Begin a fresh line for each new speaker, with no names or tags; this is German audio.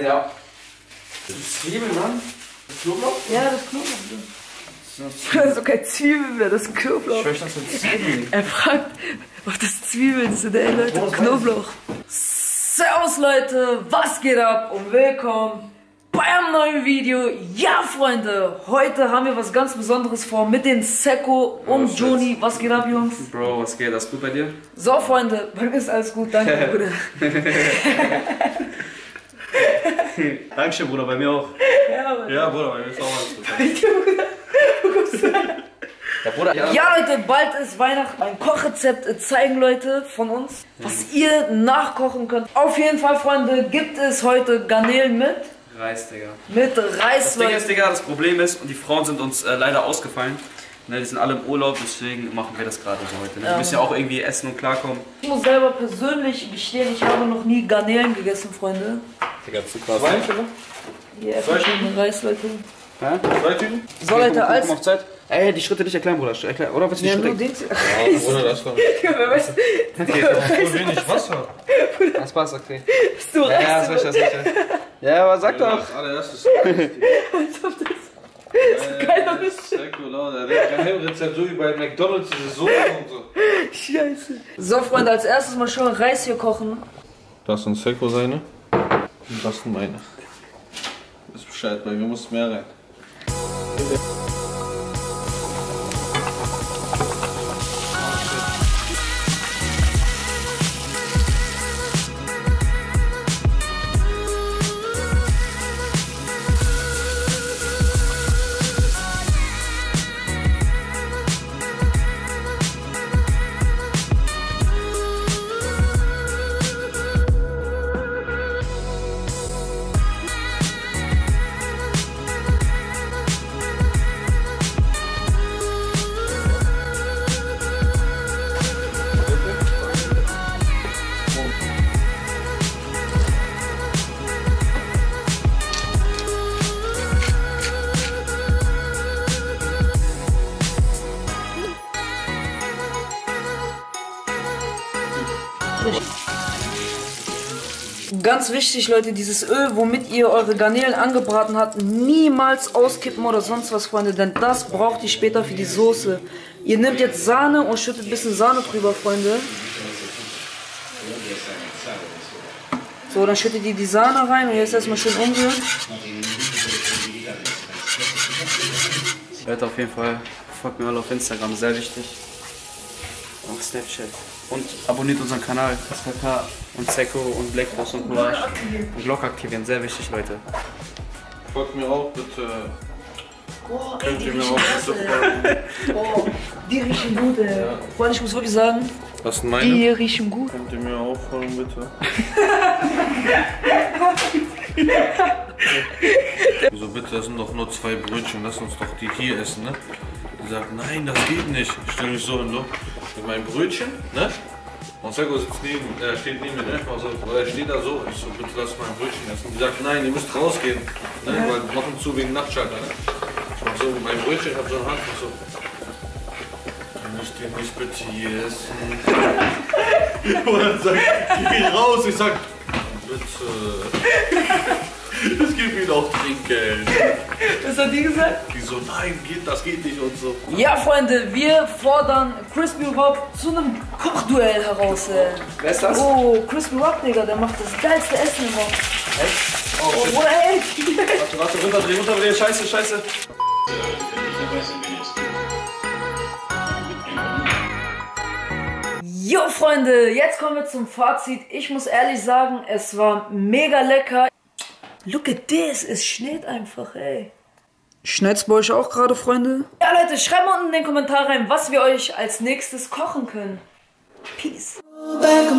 Mayonnaise, ja. Das ist Zwiebeln, Mann. Das Knoblauch?
Ja, das Knoblauch.
Das
Das ist doch kein Zwiebeln mehr, das ist
Ich
Knoblauch.
möchte das sind Zwiebeln.
Er fragt, ob das Zwiebeln sind, ey Leute,
Woher
Knoblauch. Servus Leute, was geht ab und willkommen bei einem neuen Video. Ja Freunde, heute haben wir was ganz Besonderes vor mit den Seko und
shit.
Joni. Was geht ab Jungs?
Bro, was geht? Alles gut bei dir?
So Freunde, bei mir ist alles gut, danke Bruder.
Dankeschön, Bruder, bei mir auch.
Ja, Mann.
Ja, Bruder, bei mir ist auch alles gut.
Ja, Bruder. Ja.
Ja, Leute, bald ist Weihnachten. Ein Kochrezept zeigen Leute von uns, was ihr nachkochen könnt. Auf jeden Fall, Freunde, gibt es heute Garnelen mit.
Reis, Digga.
Mit
Das
Reis,
Ding ist. Digga, das Problem ist, und die Frauen sind uns äh, leider ausgefallen. Ne, die sind alle im Urlaub, deswegen machen wir das gerade so heute. Ne? Wir
Ja.
müssen ja auch irgendwie essen und klarkommen.
Ich muss selber persönlich gestehen, ich habe noch nie Garnelen gegessen, Freunde.
Digga, zu krass. Zwei Tüten?
Hier erstmal den Reis, Leute.
Hä?
Zwei Tüten?
So, Leute, als...
auf Zeit. Ey, die Schritte nicht erklären, Bruder. Erklär, oder willst du die
Ja, nur
Schritte?
den...
Ja, Bruder, das war
Wer weiß,
voll wenig Wasser.
Das passt, okay.
bist du
Ja,
Reis?
ja, das ist richtig, das ist richtig. Ja, aber sag doch.
Das allererstes.
Keiner wisst.
Säkular, der Geheimrezept, so wie bei McDonalds, diese Soße und so.
Scheiße. So, Freunde, als erstes mal schön Reis hier kochen.
Das sind Seko seine. Das sind meine. Das ist Bescheid, bei mir muss mehr rein.
Ganz wichtig, Leute, dieses Öl, womit ihr eure Garnelen angebraten habt, niemals auskippen oder sonst was, Freunde, denn das braucht ihr später für die Soße. Ihr nehmt jetzt Sahne und schüttet ein bisschen Sahne drüber, Freunde. So, dann schüttet ihr die Sahne rein und jetzt erstmal schön umrühren.
Leute, auf jeden Fall folgt mir alle auf Instagram, sehr wichtig. Auf Snapchat. Und abonniert unseren Kanal, SKK und Seko und Black Boss und Courage. Und Glock aktivieren, sehr wichtig, Leute.
Folgt mir auch bitte.
Boah, ey,
Könnt
die
ihr mir
riechen
auch bitte folgen.
Boah, die riechen gut, ey. Freunde, ich muss wirklich sagen,
sind
die
meine.
hier riechen gut.
Könnt ihr mir auch folgen, bitte. Wieso bitte, das sind doch nur zwei Brötchen, lass uns doch die hier essen, ne? Sagt, nein, das geht nicht. Ich stelle mich so in Luft mit meinem Brötchen, ne? Und Seko sitzt neben, äh, steht neben mir, ne? Also, er steht da so, ich so, bitte lass mein Brötchen essen. Die sagt, nein, ihr müsst rausgehen, ne? Weil wir machen zu wegen Nachtschalter, ne? Und so, mein Brötchen, ich hab so eine Hand und so. Kann ich den nicht bitte hier essen? Und dann sagt, geh raus, ich sag, bitte. Es gibt ihm auch Trinkgeld.
Was hat die gesagt?
Die so, nein, geht, das geht nicht und so.
Ja, Freunde, wir fordern Crispy Rob zu einem Kochduell heraus. Ey.
Wer ist das?
Oh, Crispy Rob, Digga, der macht das geilste Essen überhaupt.
Oh,
Oh. Bruder, ey.
Warte, warte, runterdrehen, runterdrehen, scheiße, scheiße.
Jo, Freunde, jetzt kommen wir zum Fazit. Ich muss ehrlich sagen, es war mega lecker. Look at this, es schneit einfach, ey. Schneit's bei euch auch gerade, Freunde? Ja, Leute, schreibt mal unten in den Kommentar rein, was wir euch als nächstes kochen können. Peace.
Back,